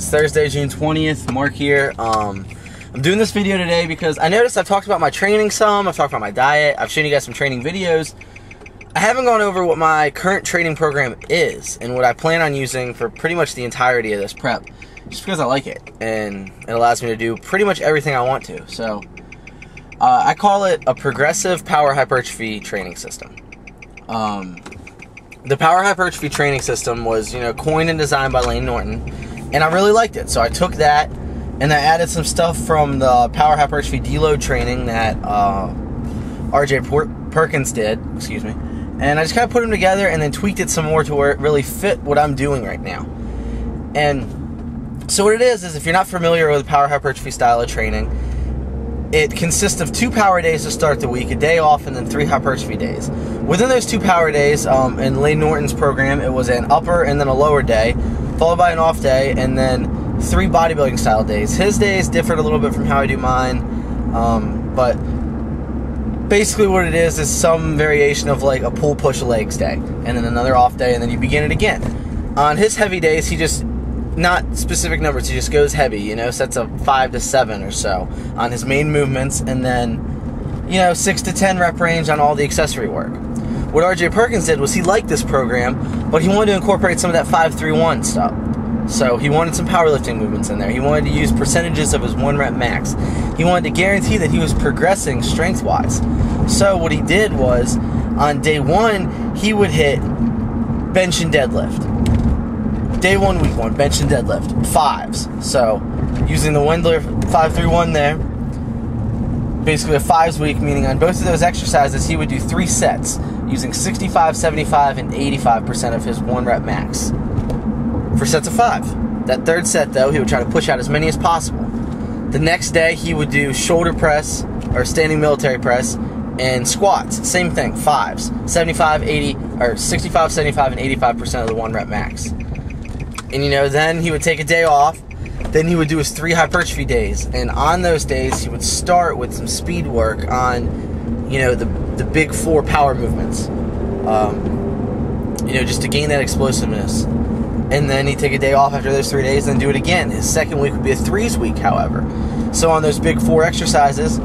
It's Thursday, June 20th. Mark here. Um, I'm doing this video today because I noticed I've talked about my training some, I've talked about my diet, I've shown you guys some training videos. I haven't gone over what my current training program is and what I plan on using for pretty much the entirety of this prep, just because I like it and it allows me to do pretty much everything I want to. So, uh, I call it a progressive power hypertrophy training system. Um, the power hypertrophy training system was, you know, coined and designed by Layne Norton and I really liked it. So I took that and I added some stuff from the power hypertrophy deload training that uh, RJ Perkins did, excuse me, and I just kind of put them together and then tweaked it some more to where it really fit what I'm doing right now. And so what it is is if you're not familiar with power hypertrophy style of training, it consists of two power days to start the week, a day off, and then three hypertrophy days. Within those two power days, um, in Layne Norton's program, it was an upper and then a lower day followed by an off day, and then three bodybuilding style days. His days differed a little bit from how I do mine, um, but basically what it is is some variation of like a pull push legs day, and then another off day, and then you begin it again. On his heavy days, he just not specific numbers. He just goes heavy, you know, sets a five to seven or so on his main movements, and then you know six to ten rep range on all the accessory work. What RJ Perkins did was he liked this program, but he wanted to incorporate some of that 531 stuff. So he wanted some powerlifting movements in there. He wanted to use percentages of his one rep max. He wanted to guarantee that he was progressing strength wise. So what he did was on day one, he would hit bench and deadlift. Day one, week one, bench and deadlift, fives. So using the Wendler 531 there, basically a fives week, meaning on both of those exercises, he would do three sets using 65, 75, and 85% of his one rep max for sets of five. That third set, though, he would try to push out as many as possible. The next day, he would do shoulder press or standing military press and squats. Same thing, fives. 75, 80, or 65, 75, and 85% of the one rep max. And you know, then he would take a day off. Then he would do his three hypertrophy days. And on those days, he would start with some speed work on, you know, the the big four power movements. Um, you know, just to gain that explosiveness. And then he'd take a day off after those three days and do it again. His second week would be a threes week, however. So on those big four exercises,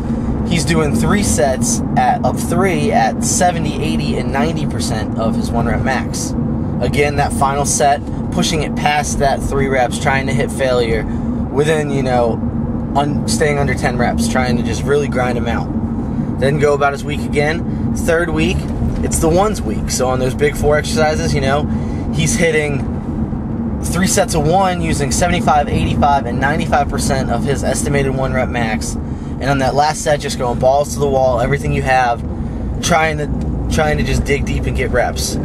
he's doing three sets at of three at 70, 80, and 90% of his one rep max. Again, that final set, pushing it past that three reps, trying to hit failure within, you know, un- staying under 10 reps, trying to just really grind them out. Then go about his week again. Third week, it's the ones week. So on those big four exercises, you know, he's hitting three sets of one using 75, 85, and 95% of his estimated one rep max. And on that last set, just going balls to the wall, everything you have, trying to trying to just dig deep and get reps.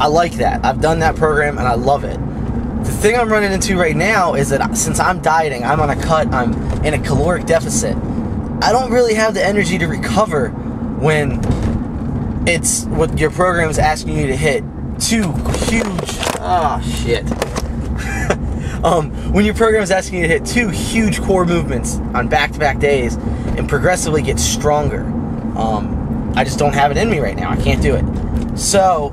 I like that. I've done that program and I love it. The thing I'm running into right now is that since I'm dieting, I'm on a cut, I'm in a caloric deficit. I don't really have the energy to recover when it's what your program is asking you to hit. Two huge ah oh, shit. Um, when your program is asking you to hit two huge core movements on back-to-back days and progressively get stronger um, i just don't have it in me right now. I can't do it. So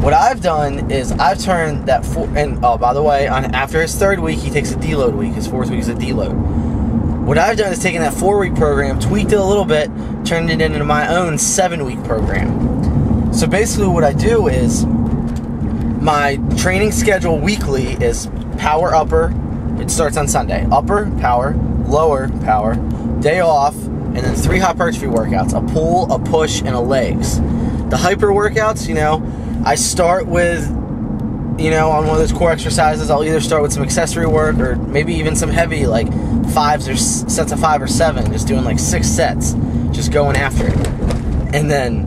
what i've done is i've turned that four and oh by the way on after his third week he takes a deload week. His fourth week is a deload what I've done is taken that four week program, tweaked it a little bit, turned it into my own seven week program. So basically, what I do is my training schedule weekly is power upper, it starts on Sunday. Upper, power, lower, power, day off, and then three hypertrophy workouts a pull, a push, and a legs. The hyper workouts, you know, I start with you know, on one of those core exercises, I'll either start with some accessory work or maybe even some heavy, like fives or sets of five or seven, just doing like six sets, just going after it. And then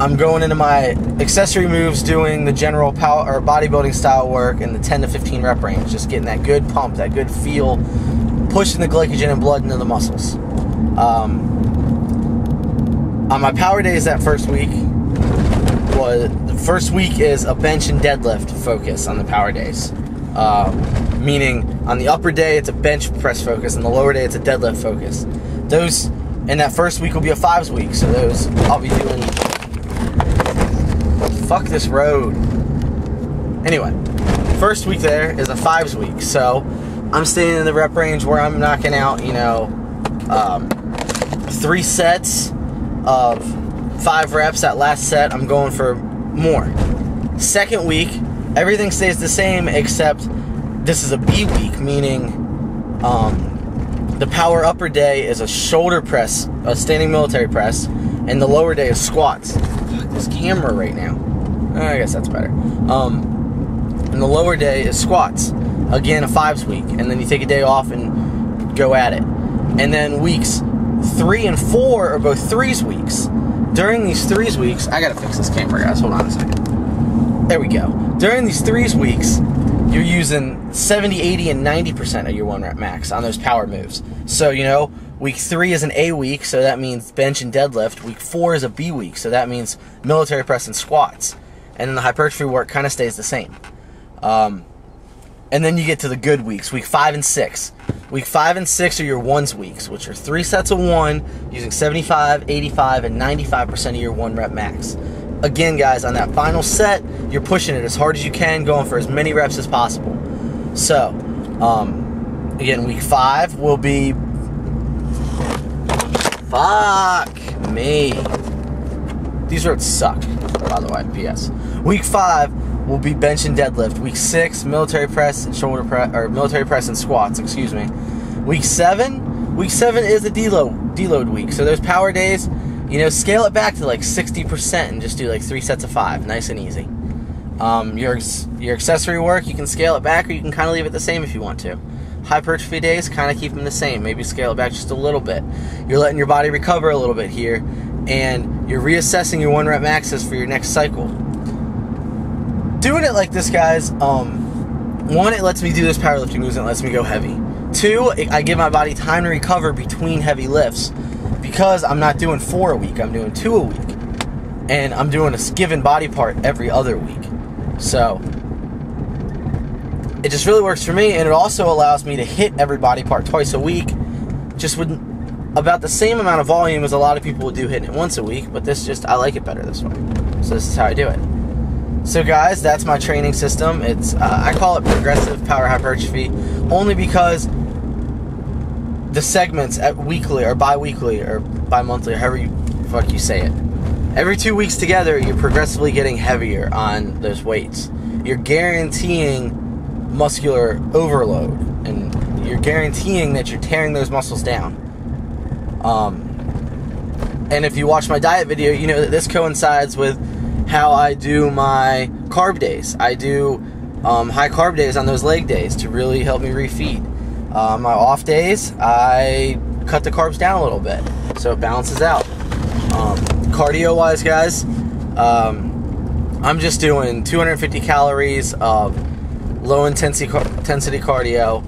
I'm going into my accessory moves, doing the general power or bodybuilding style work in the 10 to 15 rep range, just getting that good pump, that good feel, pushing the glycogen and blood into the muscles. Um, on my power days that first week, was first week is a bench and deadlift focus on the power days. Uh, meaning on the upper day it's a bench press focus, and the lower day it's a deadlift focus. Those and that first week will be a fives week, so those I'll be doing. Fuck this road. Anyway, First week there is a fives week, so I'm staying in the rep range where I'm knocking out, you know, um, three sets of five reps. That last set, I'm going for more. Second week, everything stays the same except this is a B week, meaning um, the power upper day is a shoulder press, a standing military press, and the lower day is squats. Fuck this camera right now. I guess that's better. Um, and the lower day is squats. Again, a fives week, and then you take a day off and go at it. And then weeks three and four are both threes weeks. During these three weeks, I gotta fix this camera, guys. Hold on a second. There we go. During these three weeks, you're using 70, 80, and 90% of your one rep max on those power moves. So, you know, week three is an A week, so that means bench and deadlift. Week four is a B week, so that means military press and squats. And then the hypertrophy work kind of stays the same. Um, and then you get to the good weeks, week five and six. Week five and six are your ones weeks, which are three sets of one using 75, 85, and 95% of your one rep max. Again, guys, on that final set, you're pushing it as hard as you can, going for as many reps as possible. So, um, again, week five will be. Fuck me. These roads suck, by the way, P.S. Week five will be bench and deadlift. Week six, military press and shoulder press, or military press and squats, excuse me. Week seven, week seven is a deload, deload week. So those power days, you know, scale it back to like 60% and just do like three sets of five, nice and easy. Um, your, your accessory work, you can scale it back or you can kind of leave it the same if you want to. Hypertrophy days, kind of keep them the same. Maybe scale it back just a little bit. You're letting your body recover a little bit here, and you're reassessing your one rep maxes for your next cycle doing it like this, guys, um, one, it lets me do this powerlifting moves and it lets me go heavy. Two, I give my body time to recover between heavy lifts because I'm not doing four a week, I'm doing two a week. And I'm doing a given body part every other week. So, it just really works for me, and it also allows me to hit every body part twice a week, just with about the same amount of volume as a lot of people would do hitting it once a week, but this just, I like it better this way. So, this is how I do it. So guys, that's my training system. It's uh, I call it progressive power hypertrophy only because the segments at weekly or bi-weekly or bi-monthly, or however you fuck you say it. Every two weeks together, you're progressively getting heavier on those weights. You're guaranteeing muscular overload, and you're guaranteeing that you're tearing those muscles down. Um, and if you watch my diet video, you know that this coincides with how I do my carb days. I do um, high carb days on those leg days to really help me refeed. Uh, my off days, I cut the carbs down a little bit so it balances out. Um, cardio wise, guys, um, I'm just doing 250 calories of low intensity intensity cardio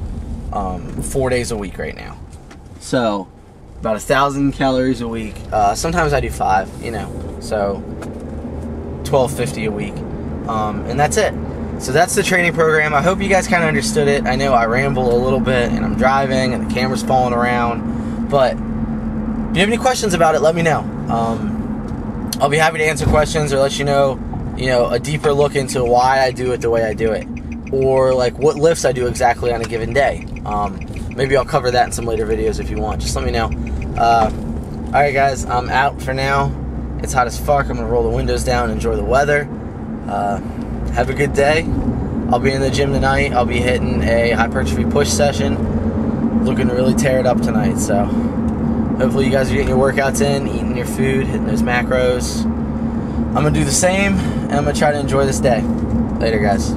um, four days a week right now. So about a thousand calories a week. Uh, sometimes I do five, you know. So 1250 a week. Um, and that's it. So that's the training program. I hope you guys kind of understood it. I know I ramble a little bit and I'm driving and the camera's falling around, but if you have any questions about it, let me know. Um, I'll be happy to answer questions or let you know, you know, a deeper look into why I do it the way I do it, or like what lifts I do exactly on a given day. Um, maybe I'll cover that in some later videos if you want. Just let me know. Uh, all right, guys, I'm out for now. It's hot as fuck. I'm gonna roll the windows down enjoy the weather. Uh, have a good day. I'll be in the gym tonight. I'll be hitting a hypertrophy push session. Looking to really tear it up tonight. So hopefully you guys are getting your workouts in, eating your food, hitting those macros. I'm gonna do the same, and I'm gonna try to enjoy this day. Later, guys.